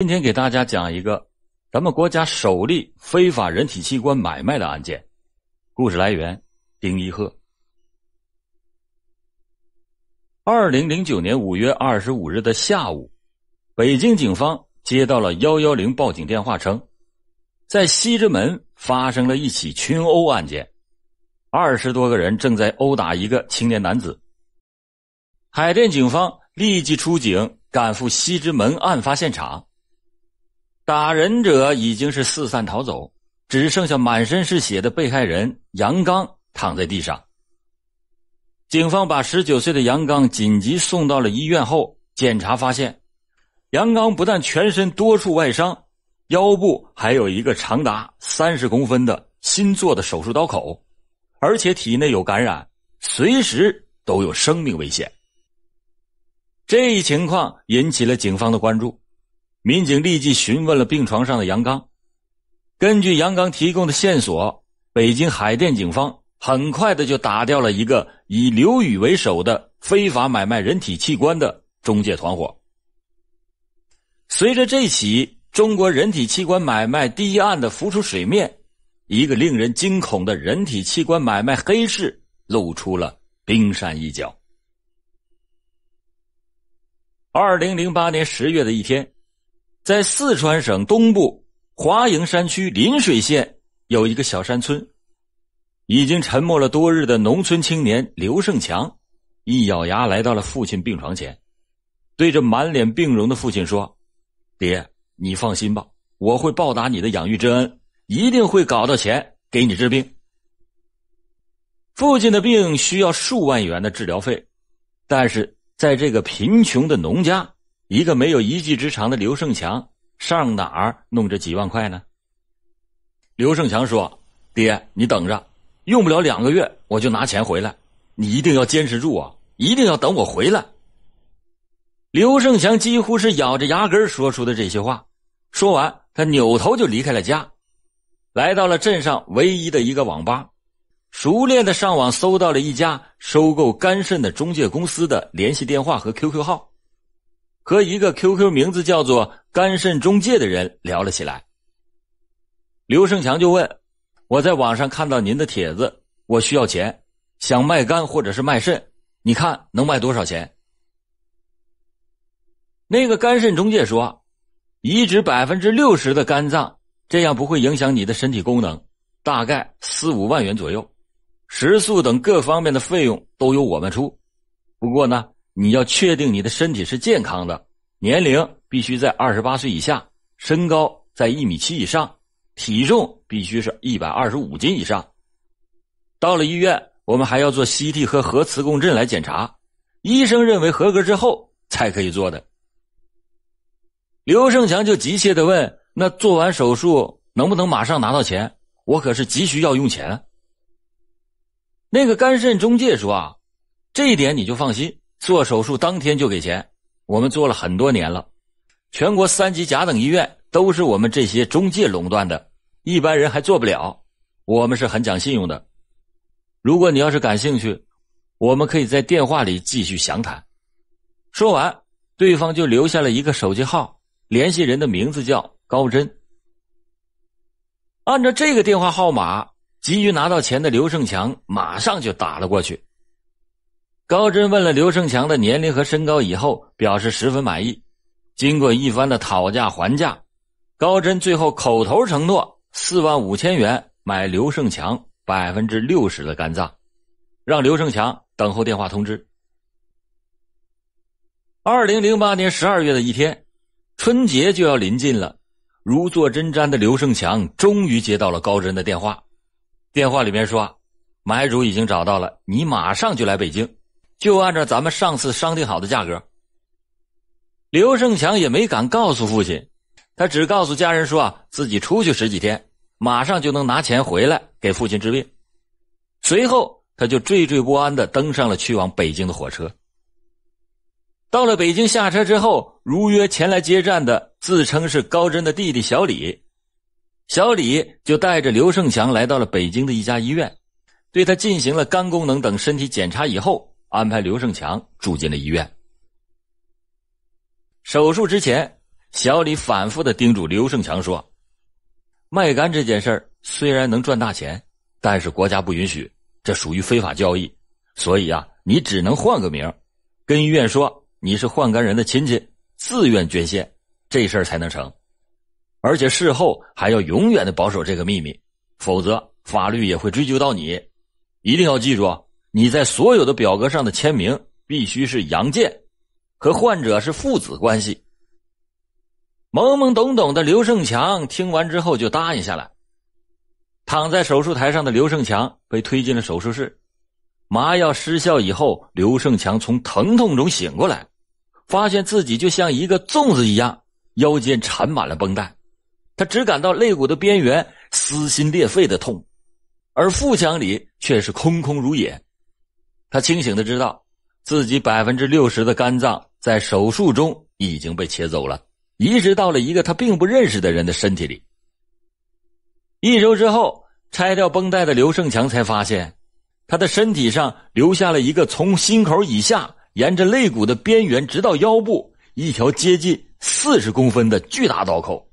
今天给大家讲一个咱们国家首例非法人体器官买卖的案件。故事来源：丁一鹤。二零零九年五月二十五日的下午，北京警方接到了幺幺零报警电话，称在西直门发生了一起群殴案件，二十多个人正在殴打一个青年男子。海淀警方立即出警，赶赴西直门案发现场。打人者已经是四散逃走，只剩下满身是血的被害人杨刚躺在地上。警方把十九岁的杨刚紧急送到了医院后，检查发现，杨刚不但全身多处外伤，腰部还有一个长达三十公分的新做的手术刀口，而且体内有感染，随时都有生命危险。这一情况引起了警方的关注。民警立即询问了病床上的杨刚，根据杨刚提供的线索，北京海淀警方很快的就打掉了一个以刘宇为首的非法买卖人体器官的中介团伙。随着这起中国人体器官买卖第一案的浮出水面，一个令人惊恐的人体器官买卖黑市露出了冰山一角。二零零八年十月的一天。在四川省东部华蓥山区邻水县有一个小山村，已经沉默了多日的农村青年刘胜强，一咬牙来到了父亲病床前，对着满脸病容的父亲说：“爹，你放心吧，我会报答你的养育之恩，一定会搞到钱给你治病。”父亲的病需要数万元的治疗费，但是在这个贫穷的农家。一个没有一技之长的刘胜强上哪儿弄这几万块呢？刘胜强说：“爹，你等着，用不了两个月我就拿钱回来，你一定要坚持住啊，一定要等我回来。”刘胜强几乎是咬着牙根说出的这些话。说完，他扭头就离开了家，来到了镇上唯一的一个网吧，熟练的上网搜到了一家收购肝肾的中介公司的联系电话和 QQ 号。和一个 QQ 名字叫做“肝肾中介”的人聊了起来。刘胜强就问：“我在网上看到您的帖子，我需要钱，想卖肝或者是卖肾，你看能卖多少钱？”那个肝肾中介说：“移植百分之六十的肝脏，这样不会影响你的身体功能，大概四五万元左右，食宿等各方面的费用都由我们出。不过呢。”你要确定你的身体是健康的，年龄必须在二十八岁以下，身高在一米七以上，体重必须是一百二十五斤以上。到了医院，我们还要做 CT 和核磁共振来检查，医生认为合格之后才可以做的。刘胜强就急切的问：“那做完手术能不能马上拿到钱？我可是急需要用钱。”那个肝肾中介说：“啊，这一点你就放心。”做手术当天就给钱，我们做了很多年了，全国三级甲等医院都是我们这些中介垄断的，一般人还做不了。我们是很讲信用的。如果你要是感兴趣，我们可以在电话里继续详谈。说完，对方就留下了一个手机号，联系人的名字叫高真。按照这个电话号码，急于拿到钱的刘胜强马上就打了过去。高真问了刘胜强的年龄和身高以后，表示十分满意。经过一番的讨价还价，高真最后口头承诺四万五千元买刘胜强百分之六十的肝脏，让刘胜强等候电话通知。二零零八年十二月的一天，春节就要临近了，如坐针毡的刘胜强终于接到了高真的电话。电话里面说，买主已经找到了，你马上就来北京。就按照咱们上次商定好的价格，刘胜强也没敢告诉父亲，他只告诉家人说啊，自己出去十几天，马上就能拿钱回来给父亲治病。随后，他就惴惴不安的登上了去往北京的火车。到了北京下车之后，如约前来接站的自称是高真的弟弟小李，小李就带着刘胜强来到了北京的一家医院，对他进行了肝功能等身体检查以后。安排刘胜强住进了医院。手术之前，小李反复的叮嘱刘胜强说：“卖肝这件事儿虽然能赚大钱，但是国家不允许，这属于非法交易，所以啊，你只能换个名，跟医院说你是换肝人的亲戚，自愿捐献，这事儿才能成。而且事后还要永远的保守这个秘密，否则法律也会追究到你。一定要记住，你在所有的表格上的签名必须是杨建，和患者是父子关系。”懵懵懂懂的刘胜强听完之后就答应下来。躺在手术台上的刘胜强被推进了手术室，麻药失效以后，刘胜强从疼痛中醒过来，发现自己就像一个粽子一样，腰间缠满了绷带，他只感到肋骨的边缘撕心裂肺的痛，而腹腔里却是空空如也。他清醒的知道，自己百分之六十的肝脏在手术中已经被切走了。移植到了一个他并不认识的人的身体里。一周之后，拆掉绷带的刘胜强才发现，他的身体上留下了一个从心口以下沿着肋骨的边缘直到腰部一条接近四十公分的巨大刀口。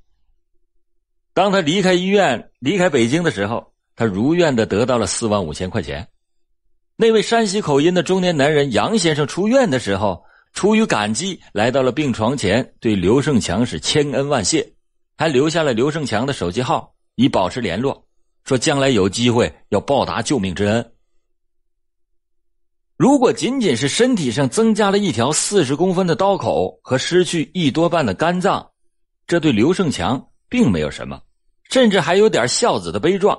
当他离开医院、离开北京的时候，他如愿的得到了四万五千块钱。那位山西口音的中年男人杨先生出院的时候。出于感激，来到了病床前，对刘胜强是千恩万谢，还留下了刘胜强的手机号，以保持联络，说将来有机会要报答救命之恩。如果仅仅是身体上增加了一条四十公分的刀口和失去一多半的肝脏，这对刘胜强并没有什么，甚至还有点孝子的悲壮。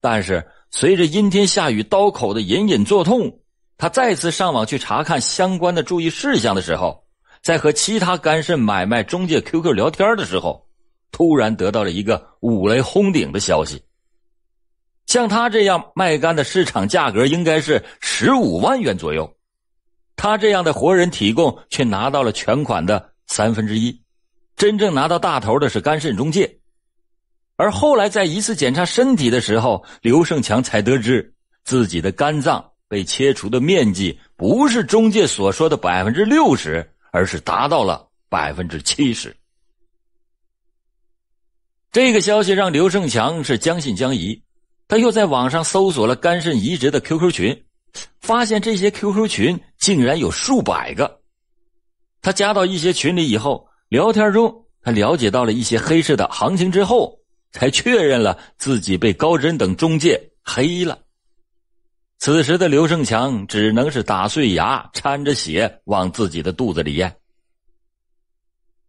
但是随着阴天下雨，刀口的隐隐作痛。他再次上网去查看相关的注意事项的时候，在和其他肝肾买卖中介 QQ 聊天的时候，突然得到了一个五雷轰顶的消息：像他这样卖肝的市场价格应该是十五万元左右，他这样的活人提供却拿到了全款的三分之一，真正拿到大头的是肝肾中介。而后来在一次检查身体的时候，刘胜强才得知自己的肝脏。被切除的面积不是中介所说的百分之六十，而是达到了百分之七十。这个消息让刘胜强是将信将疑，他又在网上搜索了肝肾移植的 QQ 群，发现这些 QQ 群竟然有数百个。他加到一些群里以后，聊天中他了解到了一些黑市的行情之后，才确认了自己被高真等中介黑了。此时的刘胜强只能是打碎牙，掺着血往自己的肚子里咽。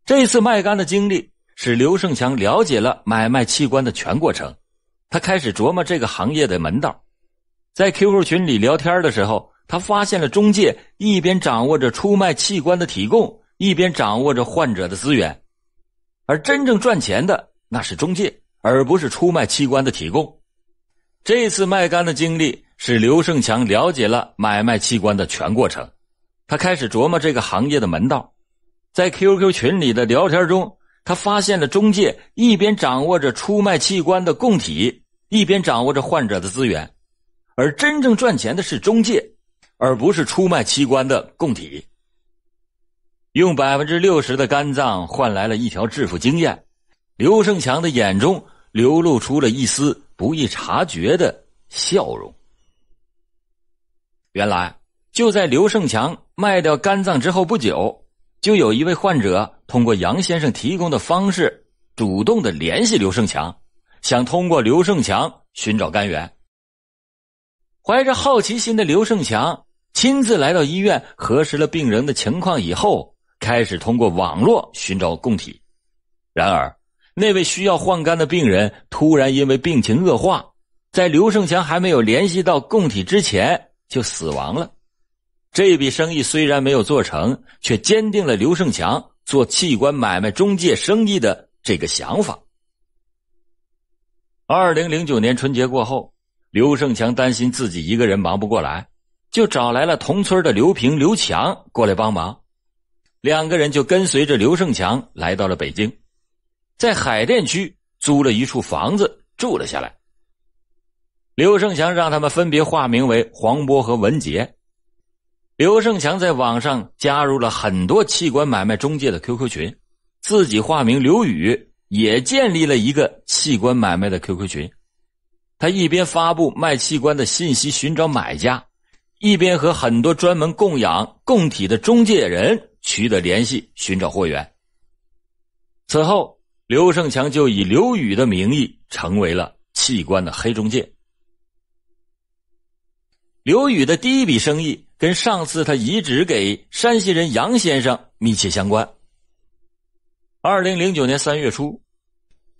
这次卖肝的经历使刘胜强了解了买卖器官的全过程，他开始琢磨这个行业的门道。在 QQ 群里聊天的时候，他发现了中介一边掌握着出卖器官的提供，一边掌握着患者的资源，而真正赚钱的那是中介，而不是出卖器官的提供。这次卖肝的经历。使刘胜强了解了买卖器官的全过程，他开始琢磨这个行业的门道。在 QQ 群里的聊天中，他发现了中介一边掌握着出卖器官的供体，一边掌握着患者的资源，而真正赚钱的是中介，而不是出卖器官的供体。用百分之六十的肝脏换来了一条致富经验，刘胜强的眼中流露出了一丝不易察觉的笑容。原来就在刘胜强卖掉肝脏之后不久，就有一位患者通过杨先生提供的方式，主动的联系刘胜强，想通过刘胜强寻找肝源。怀着好奇心的刘胜强亲自来到医院核实了病人的情况以后，开始通过网络寻找供体。然而，那位需要换肝的病人突然因为病情恶化，在刘胜强还没有联系到供体之前。就死亡了。这笔生意虽然没有做成，却坚定了刘胜强做器官买卖中介生意的这个想法。二零零九年春节过后，刘胜强担心自己一个人忙不过来，就找来了同村的刘平、刘强过来帮忙。两个人就跟随着刘胜强来到了北京，在海淀区租了一处房子住了下来。刘胜强让他们分别化名为黄波和文杰。刘胜强在网上加入了很多器官买卖中介的 QQ 群，自己化名刘宇，也建立了一个器官买卖的 QQ 群。他一边发布卖器官的信息寻找买家，一边和很多专门供养供体的中介人取得联系，寻找货源。此后，刘胜强就以刘宇的名义成为了器官的黑中介。刘宇的第一笔生意跟上次他移植给山西人杨先生密切相关。二零零九年三月初，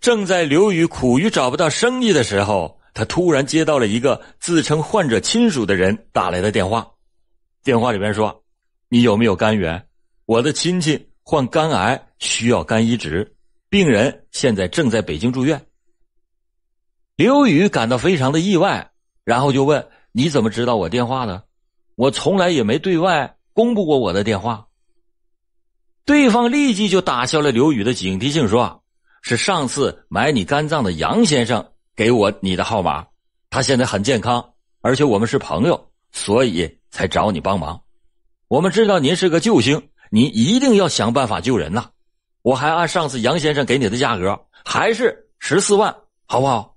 正在刘宇苦于找不到生意的时候，他突然接到了一个自称患者亲属的人打来的电话。电话里边说：“你有没有肝源？我的亲戚患肝癌，需要肝移植，病人现在正在北京住院。”刘宇感到非常的意外，然后就问。你怎么知道我电话的？我从来也没对外公布过我的电话。对方立即就打消了刘宇的警惕性，说：“是上次买你肝脏的杨先生给我你的号码，他现在很健康，而且我们是朋友，所以才找你帮忙。我们知道您是个救星，你一定要想办法救人呐！我还按上次杨先生给你的价格，还是十四万，好不好？”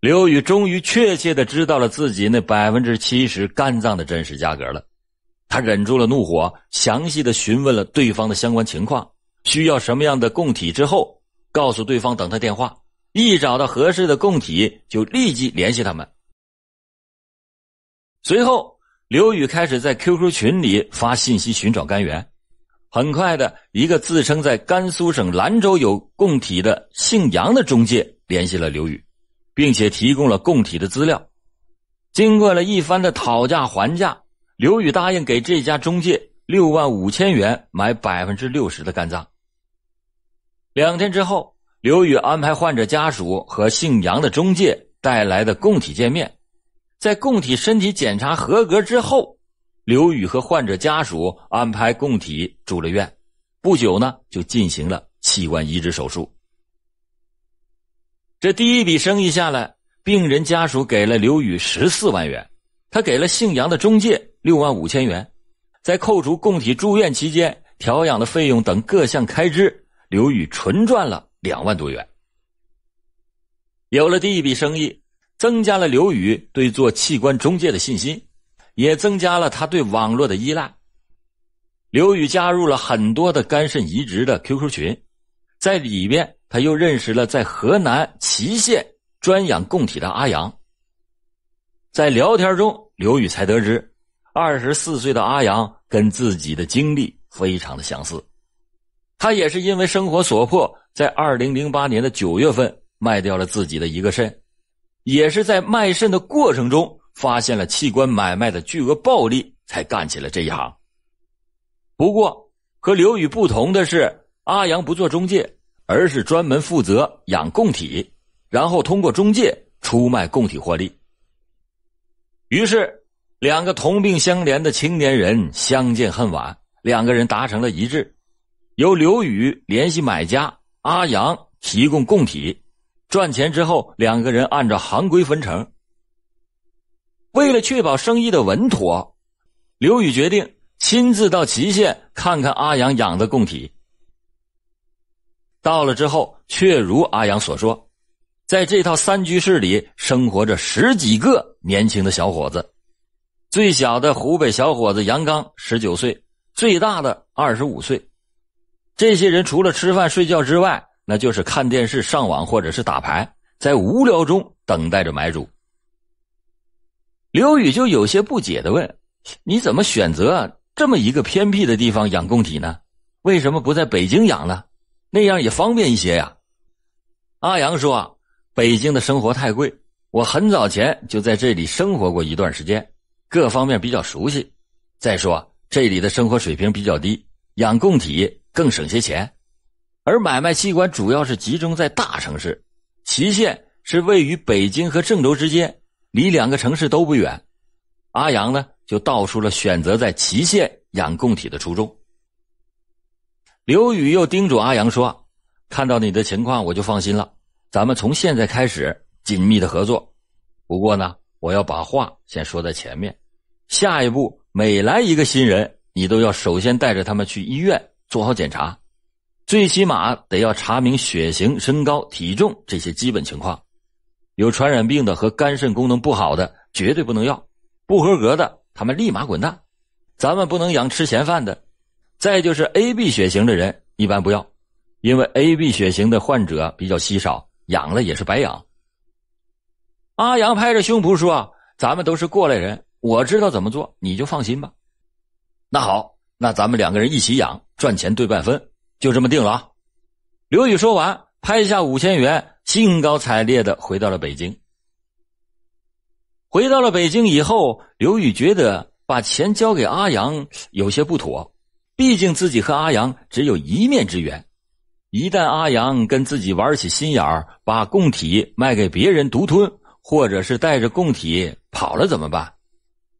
刘宇终于确切的知道了自己那百分之七十肝脏的真实价格了，他忍住了怒火，详细的询问了对方的相关情况，需要什么样的供体之后，告诉对方等他电话，一找到合适的供体就立即联系他们。随后，刘宇开始在 QQ 群里发信息寻找肝源，很快的一个自称在甘肃省兰州有供体的姓杨的中介联系了刘宇。并且提供了供体的资料，经过了一番的讨价还价，刘宇答应给这家中介六万五千元买百分之六十的肝脏。两天之后，刘宇安排患者家属和姓杨的中介带来的供体见面，在供体身体检查合格之后，刘宇和患者家属安排供体住了院，不久呢就进行了器官移植手术。这第一笔生意下来，病人家属给了刘宇十四万元，他给了姓杨的中介六万五千元，在扣除供体住院期间调养的费用等各项开支，刘宇纯赚了两万多元。有了第一笔生意，增加了刘宇对做器官中介的信心，也增加了他对网络的依赖。刘宇加入了很多的肝肾移植的 QQ 群，在里边。他又认识了在河南淇县专养供体的阿阳。在聊天中，刘宇才得知，二十四岁的阿阳跟自己的经历非常的相似。他也是因为生活所迫，在二零零八年的九月份卖掉了自己的一个肾，也是在卖肾的过程中发现了器官买卖的巨额暴利，才干起了这一行。不过和刘宇不同的是，阿阳不做中介。而是专门负责养供体，然后通过中介出卖供体获利。于是，两个同病相怜的青年人相见恨晚，两个人达成了一致，由刘宇联系买家，阿阳提供供体，赚钱之后，两个人按照行规分成。为了确保生意的稳妥，刘宇决定亲自到祁县看看阿阳养的供体。到了之后，确如阿阳所说，在这套三居室里生活着十几个年轻的小伙子，最小的湖北小伙子杨刚十九岁，最大的二十五岁。这些人除了吃饭睡觉之外，那就是看电视、上网或者是打牌，在无聊中等待着买主。刘宇就有些不解的问：“你怎么选择这么一个偏僻的地方养供体呢？为什么不在北京养呢？”那样也方便一些呀。阿阳说：“北京的生活太贵，我很早前就在这里生活过一段时间，各方面比较熟悉。再说这里的生活水平比较低，养供体更省些钱。而买卖器官主要是集中在大城市，祁县是位于北京和郑州之间，离两个城市都不远。阿阳呢，就道出了选择在祁县养供体的初衷。”刘宇又叮嘱阿阳说：“看到你的情况，我就放心了。咱们从现在开始紧密的合作。不过呢，我要把话先说在前面。下一步每来一个新人，你都要首先带着他们去医院做好检查，最起码得要查明血型、身高、体重这些基本情况。有传染病的和肝肾功能不好的绝对不能要，不合格的他们立马滚蛋。咱们不能养吃闲饭的。再就是 A B 血型的人一般不要，因为 A B 血型的患者比较稀少，养了也是白养。阿阳拍着胸脯说：“咱们都是过来人，我知道怎么做，你就放心吧。”那好，那咱们两个人一起养，赚钱对半分，就这么定了啊！刘宇说完，拍下五千元，兴高采烈的回到了北京。回到了北京以后，刘宇觉得把钱交给阿阳有些不妥。毕竟自己和阿阳只有一面之缘，一旦阿阳跟自己玩起心眼儿，把供体卖给别人独吞，或者是带着供体跑了怎么办？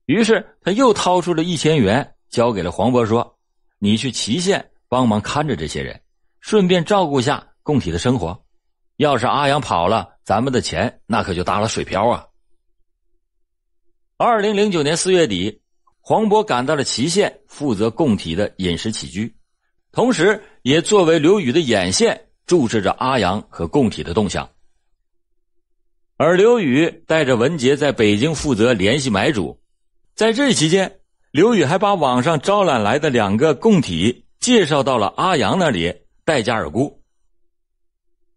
于是他又掏出了一千元，交给了黄渤，说：“你去祁县帮忙看着这些人，顺便照顾下供体的生活。要是阿阳跑了，咱们的钱那可就打了水漂啊！”二零零九年四月底。黄渤赶到了祁县，负责供体的饮食起居，同时也作为刘宇的眼线，注视着阿阳和供体的动向。而刘宇带着文杰在北京负责联系买主，在这期间，刘宇还把网上招揽来的两个供体介绍到了阿阳那里，待价而沽。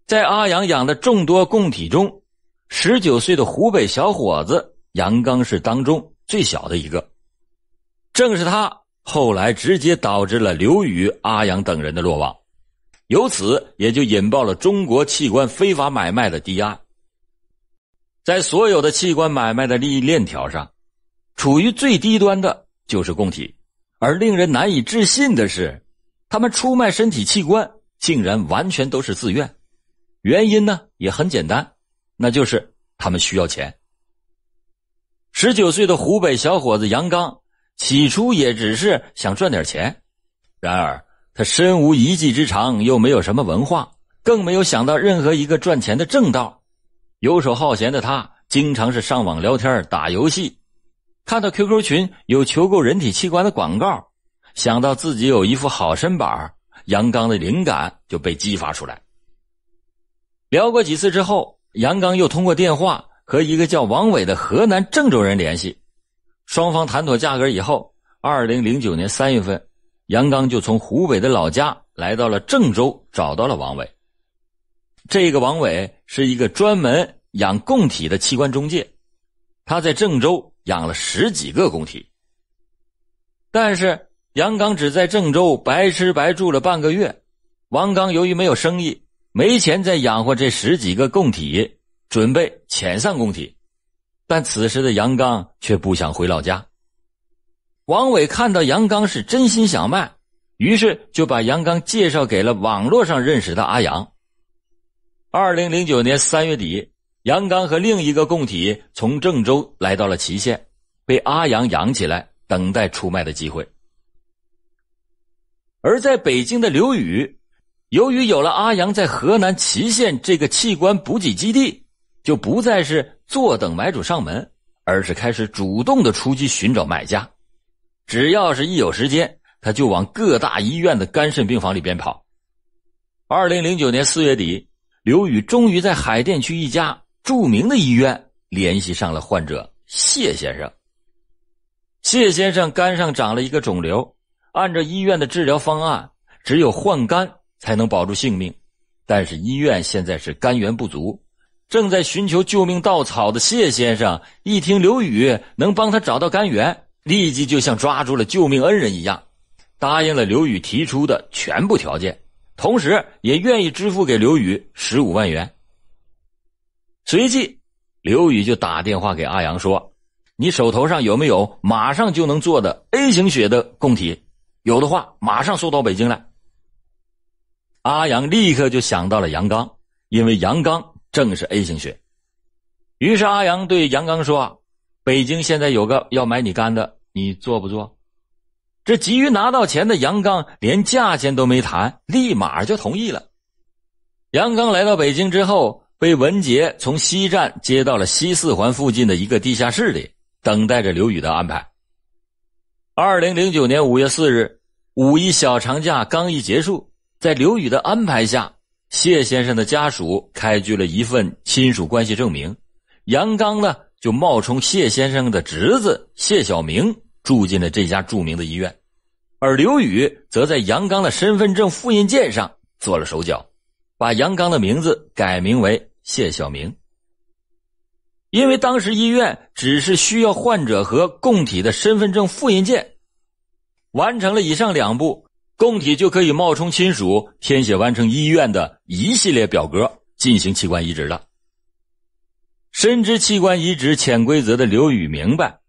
在阿阳养的众多供体中，十九岁的湖北小伙子杨刚是当中最小的一个。正是他后来直接导致了刘宇、阿阳等人的落网，由此也就引爆了中国器官非法买卖的第一案。在所有的器官买卖的利益链条上，处于最低端的就是供体，而令人难以置信的是，他们出卖身体器官竟然完全都是自愿。原因呢也很简单，那就是他们需要钱。十九岁的湖北小伙子杨刚。起初也只是想赚点钱，然而他身无一技之长，又没有什么文化，更没有想到任何一个赚钱的正道。游手好闲的他，经常是上网聊天、打游戏。看到 QQ 群有求购人体器官的广告，想到自己有一副好身板，杨刚的灵感就被激发出来。聊过几次之后，杨刚又通过电话和一个叫王伟的河南郑州人联系。双方谈妥价格以后，二零零九年三月份，杨刚就从湖北的老家来到了郑州，找到了王伟。这个王伟是一个专门养供体的器官中介，他在郑州养了十几个供体。但是杨刚只在郑州白吃白住了半个月，王刚由于没有生意，没钱再养活这十几个供体，准备遣散供体。但此时的杨刚却不想回老家。王伟看到杨刚是真心想卖，于是就把杨刚介绍给了网络上认识的阿阳。二零零九年三月底，杨刚和另一个供体从郑州来到了祁县，被阿阳养起来，等待出卖的机会。而在北京的刘宇，由于有了阿阳在河南淇县这个器官补给基地。就不再是坐等买主上门，而是开始主动的出击寻找买家。只要是一有时间，他就往各大医院的肝肾病房里边跑。二零零九年四月底，刘宇终于在海淀区一家著名的医院联系上了患者谢先生。谢先生肝上长了一个肿瘤，按照医院的治疗方案，只有换肝才能保住性命。但是医院现在是肝源不足。正在寻求救命稻草的谢先生，一听刘宇能帮他找到肝源，立即就像抓住了救命恩人一样，答应了刘宇提出的全部条件，同时也愿意支付给刘宇十五万元。随即，刘宇就打电话给阿阳说：“你手头上有没有马上就能做的 A 型血的供体？有的话，马上送到北京来。”阿阳立刻就想到了杨刚，因为杨刚。正是 A 型血，于是阿阳对杨刚说：“北京现在有个要买你肝的，你做不做？”这急于拿到钱的杨刚连价钱都没谈，立马就同意了。杨刚来到北京之后，被文杰从西站接到了西四环附近的一个地下室里，等待着刘宇的安排。二零零九年五月四日，五一小长假刚一结束，在刘宇的安排下，谢先生的家属开具了一份亲属关系证明，杨刚呢就冒充谢先生的侄子谢小明住进了这家著名的医院，而刘宇则在杨刚的身份证复印件上做了手脚，把杨刚的名字改名为谢小明。因为当时医院只是需要患者和供体的身份证复印件，完成了以上两步，供体就可以冒充亲属，填写完成医院的一系列表格进行器官移植了。深知器官移植潜规则的刘宇明白，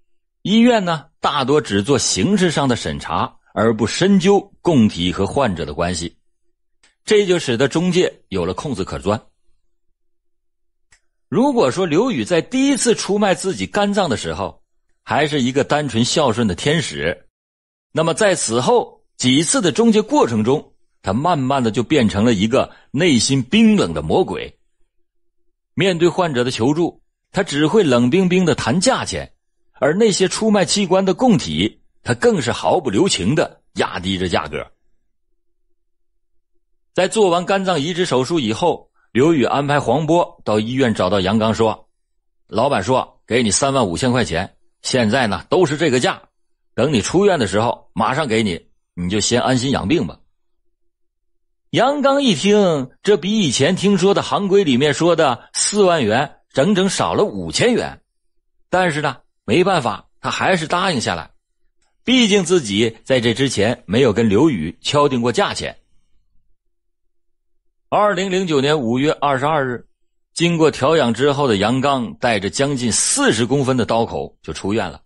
医院呢大多只做形式上的审查，而不深究供体和患者的关系，这就使得中介有了空子可钻。如果说刘宇在第一次出卖自己肝脏的时候，还是一个单纯孝顺的天使，那么在此后几次的中介过程中，他慢慢的就变成了一个内心冰冷的魔鬼。面对患者的求助，他只会冷冰冰的谈价钱，而那些出卖器官的供体，他更是毫不留情的压低着价格。在做完肝脏移植手术以后。刘宇安排黄波到医院找到杨刚，说：“老板说给你三万五千块钱，现在呢都是这个价，等你出院的时候马上给你，你就先安心养病吧。”杨刚一听，这比以前听说的行规里面说的四万元整整少了五千元，但是呢没办法，他还是答应下来，毕竟自己在这之前没有跟刘宇敲定过价钱。二零零九年五月二十二日，经过调养之后的杨刚带着将近四十公分的刀口就出院了。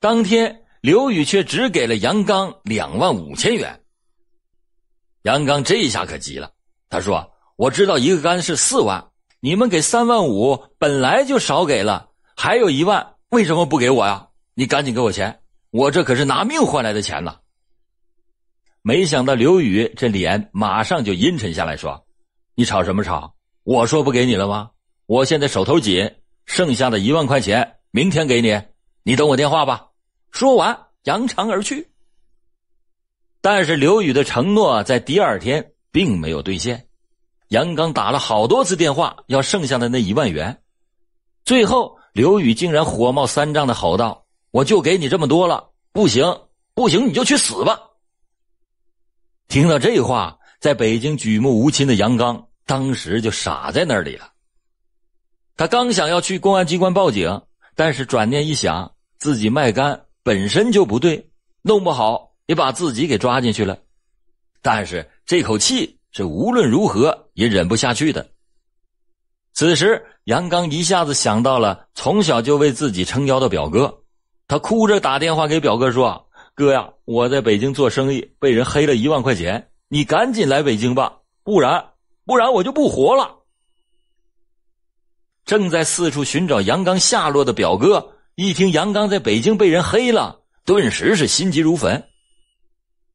当天，刘宇却只给了杨刚两万五千元。杨刚这一下可急了，他说：“我知道一个肝是四万，你们给三万五本来就少给了，还有一万为什么不给我呀？你赶紧给我钱，我这可是拿命换来的钱呢。”没想到刘宇这脸马上就阴沉下来，说：“你吵什么吵？我说不给你了吗？我现在手头紧，剩下的一万块钱明天给你，你等我电话吧。”说完，扬长而去。但是刘宇的承诺在第二天并没有兑现，杨刚打了好多次电话要剩下的那一万元，最后刘宇竟然火冒三丈的吼道：“我就给你这么多了，不行，不行，你就去死吧！”听到这话，在北京举目无亲的杨刚当时就傻在那里了。他刚想要去公安机关报警，但是转念一想，自己卖肝本身就不对，弄不好也把自己给抓进去了。但是这口气是无论如何也忍不下去的。此时，杨刚一下子想到了从小就为自己撑腰的表哥，他哭着打电话给表哥说。哥呀，我在北京做生意，被人黑了一万块钱，你赶紧来北京吧，不然不然我就不活了。正在四处寻找杨刚下落的表哥，一听杨刚在北京被人黑了，顿时是心急如焚。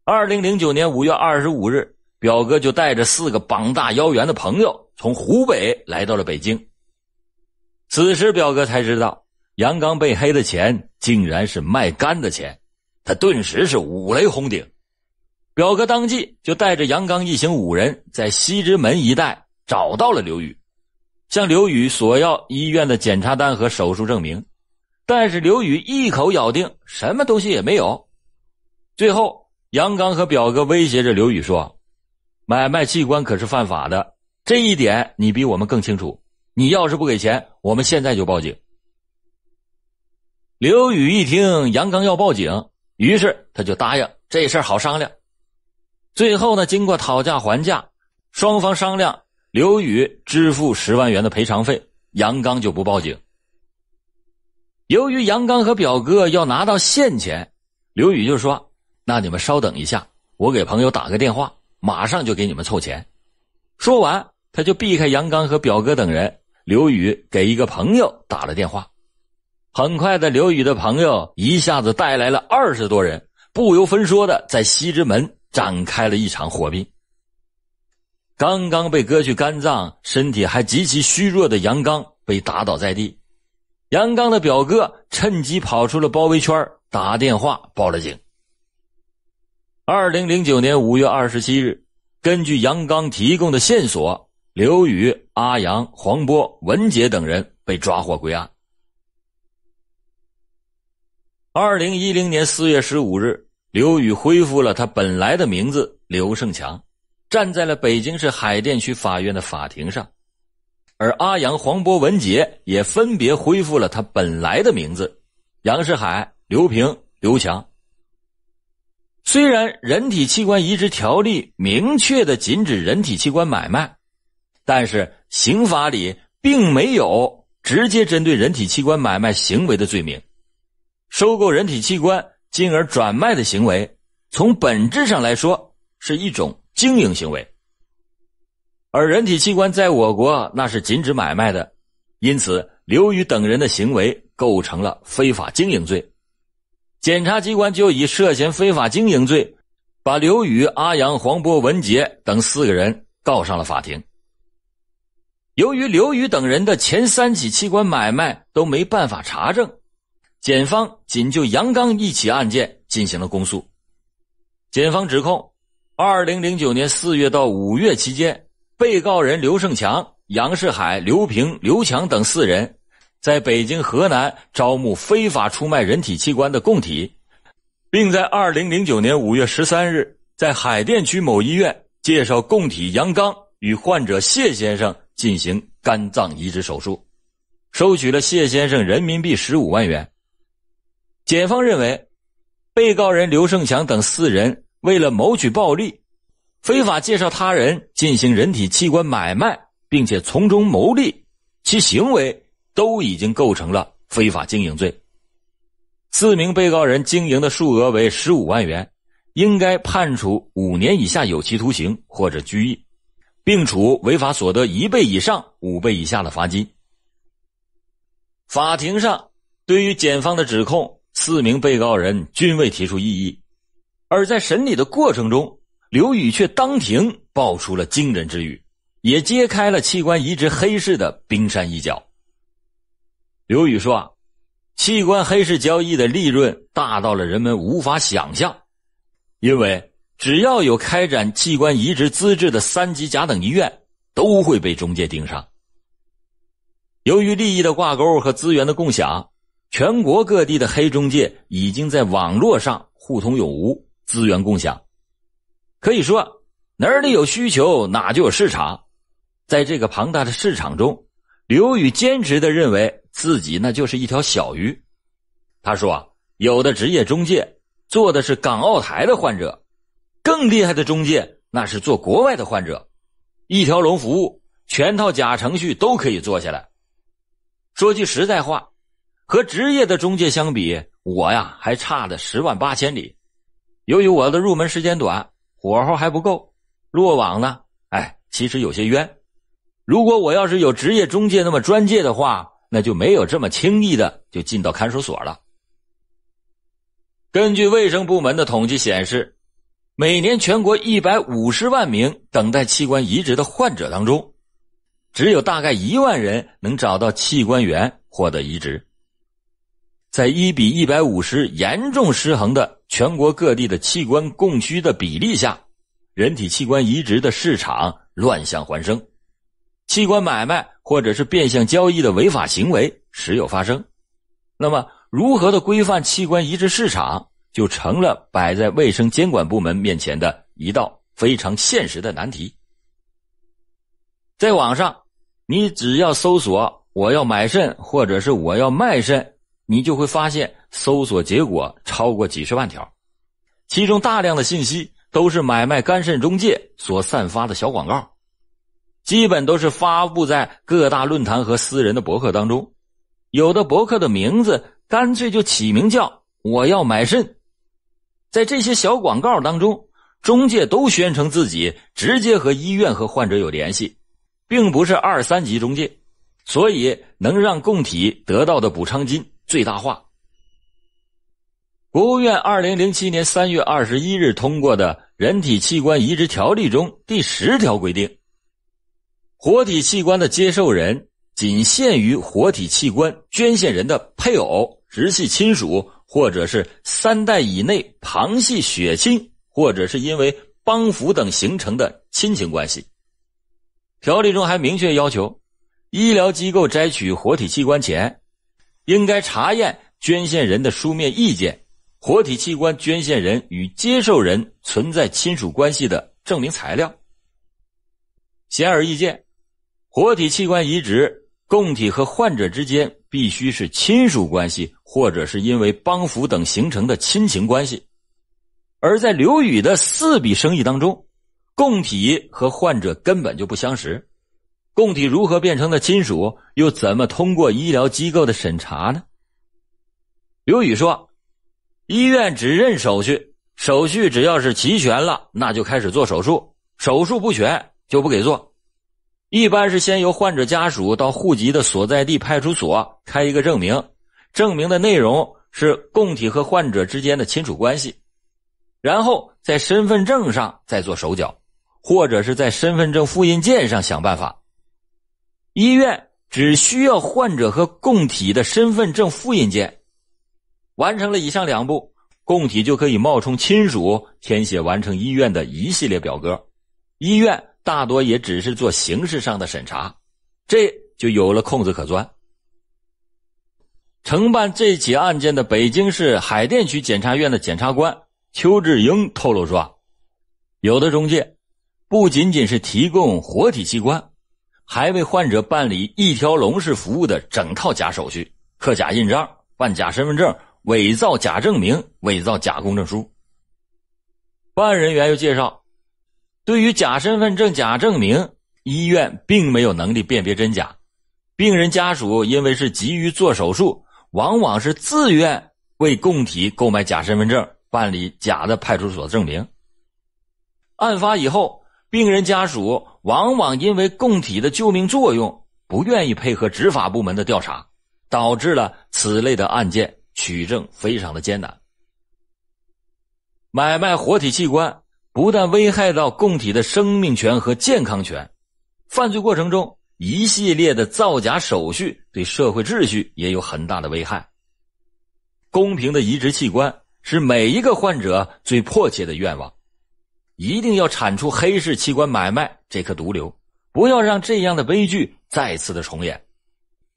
二零零九年五月二十五日，表哥就带着四个膀大腰圆的朋友从湖北来到了北京。此时，表哥才知道杨刚被黑的钱竟然是卖肝的钱。他顿时是五雷轰顶，表哥当即就带着杨刚一行五人在西直门一带找到了刘宇，向刘宇索要医院的检查单和手术证明，但是刘宇一口咬定什么东西也没有。最后，杨刚和表哥威胁着刘宇说：“买卖器官可是犯法的，这一点你比我们更清楚。你要是不给钱，我们现在就报警。”刘宇一听杨刚要报警。于是他就答应这事儿好商量。最后呢，经过讨价还价，双方商量，刘宇支付十万元的赔偿费，杨刚就不报警。由于杨刚和表哥要拿到现钱，刘宇就说：“那你们稍等一下，我给朋友打个电话，马上就给你们凑钱。”说完，他就避开杨刚和表哥等人。刘宇给一个朋友打了电话。很快的，刘宇的朋友一下子带来了二十多人，不由分说的在西直门展开了一场火并。刚刚被割去肝脏、身体还极其虚弱的杨刚被打倒在地，杨刚的表哥趁机跑出了包围圈，打电话报了警。二零零九年五月二十七日，根据杨刚提供的线索，刘宇、阿阳、黄波、文杰等人被抓获归案。二零一零年四月十五日，刘宇恢复了他本来的名字刘胜强，站在了北京市海淀区法院的法庭上，而阿阳、黄波、文杰也分别恢复了他本来的名字杨世海、刘平、刘强。虽然人体器官移植条例明确的禁止人体器官买卖，但是刑法里并没有直接针对人体器官买卖行为的罪名。收购人体器官进而转卖的行为，从本质上来说是一种经营行为。而人体器官在我国那是禁止买卖的，因此刘宇等人的行为构成了非法经营罪。检察机关就以涉嫌非法经营罪，把刘宇、阿阳、黄波、文杰等四个人告上了法庭。由于刘宇等人的前三起器官买卖都没办法查证，检方仅就杨刚一起案件进行了公诉。检方指控，二零零九年四月到五月期间，被告人刘胜强、杨世海、刘平、刘强等四人。在北京、河南招募非法出卖人体器官的供体，并在二零零九年五月十三日在海淀区某医院介绍供体杨刚与患者谢先生进行肝脏移植手术，收取了谢先生人民币十五万元。检方认为，被告人刘胜强等四人为了谋取暴利，非法介绍他人进行人体器官买卖，并且从中牟利，其行为。都已经构成了非法经营罪。四名被告人经营的数额为十五万元，应该判处五年以下有期徒刑或者拘役，并处违法所得一倍以上五倍以下的罚金。法庭上，对于检方的指控，四名被告人均未提出异议，而在审理的过程中，刘宇却当庭爆出了惊人之语，也揭开了器官移植黑市的冰山一角。刘宇说：“啊，器官黑市交易的利润大到了人们无法想象，因为只要有开展器官移植资质的三级甲等医院，都会被中介盯上。由于利益的挂钩和资源的共享，全国各地的黑中介已经在网络上互通有无，资源共享。可以说，哪里有需求，哪就有市场。在这个庞大的市场中，刘宇坚持的认为。”自己那就是一条小鱼，他说：“有的职业中介做的是港澳台的患者，更厉害的中介那是做国外的患者，一条龙服务，全套假程序都可以做下来。说句实在话，和职业的中介相比，我呀还差了十万八千里。由于我的入门时间短，火候还不够，落网呢，哎，其实有些冤。如果我要是有职业中介那么专业的话。”那就没有这么轻易的就进到看守所了。根据卫生部门的统计显示，每年全国一百五十万名等待器官移植的患者当中，只有大概一万人能找到器官源获得移植。在一比一百五十严重失衡的全国各地的器官供需的比例下，人体器官移植的市场乱象环生。器官买卖或者是变相交易的违法行为时有发生，那么如何的规范器官移植市场，就成了摆在卫生监管部门面前的一道非常现实的难题。在网上，你只要搜索“我要买肾”或者是“我要卖肾”，你就会发现搜索结果超过几十万条，其中大量的信息都是买卖肝肾中介所散发的小广告。基本都是发布在各大论坛和私人的博客当中，有的博客的名字干脆就起名叫“我要买肾”。在这些小广告当中，中介都宣称自己直接和医院和患者有联系，并不是二三级中介，所以能让供体得到的补偿金最大化。国务院二零零七年三月二十一日通过的《人体器官移植条例》中第十条规定。活体器官的接受人仅限于活体器官捐献人的配偶、直系亲属，或者是三代以内旁系血亲，或者是因为帮扶等形成的亲情关系。条例中还明确要求，医疗机构摘取活体器官前，应该查验捐献人的书面意见，活体器官捐献人与接受人存在亲属关系的证明材料。显而易见，活体器官移植，供体和患者之间必须是亲属关系，或者是因为帮扶等形成的亲情关系。而在刘宇的四笔生意当中。供体和患者根本就不相识，供体如何变成的亲属？又怎么通过医疗机构的审查呢？刘宇说：“医院只认手续，手续只要是齐全了，那就开始做手术；手术不全就不给做。一般是先由患者家属到户籍的所在地派出所开一个证明，证明的内容是供体和患者之间的亲属关系，然后在身份证上再做手脚。”或者是在身份证复印件上想办法。医院只需要患者和供体的身份证复印件，完成了以上两步，供体就可以冒充亲属填写完成医院的一系列表格。医院大多也只是做形式上的审查，这就有了空子可钻。承办这起案件的北京市海淀区检察院的检察官邱志英透露说，有的中介。不仅仅是提供活体器官，还为患者办理一条龙式服务的整套假手续：刻假印章、办假身份证、伪造假证明、伪造假公证书。办案人员又介绍，对于假身份证、假证明，医院并没有能力辨别真假。病人家属因为是急于做手术，往往是自愿为供体购买假身份证，办理假的派出所证明。案发以后。病人家属往往因为供体的救命作用，不愿意配合执法部门的调查，导致了此类的案件取证非常的艰难。买卖活体器官不但危害到供体的生命权和健康权，犯罪过程中一系列的造假手续对社会秩序也有很大的危害。公平的移植器官是每一个患者最迫切的愿望。一定要铲除黑市器官买卖这颗毒瘤，不要让这样的悲剧再次的重演。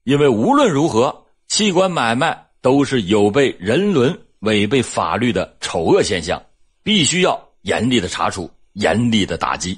因为无论如何，器官买卖都是有悖人伦、违背法律的丑恶现象，必须要严厉的查处、严厉的打击。